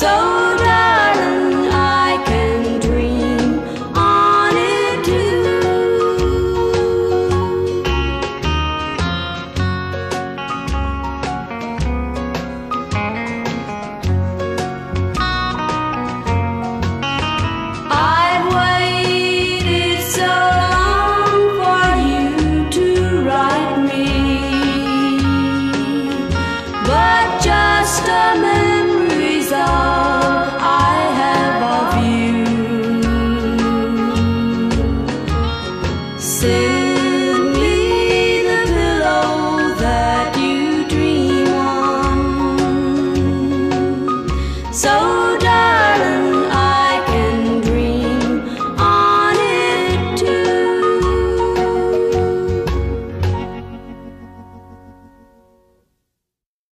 so Send me the pillow that you dream on. So.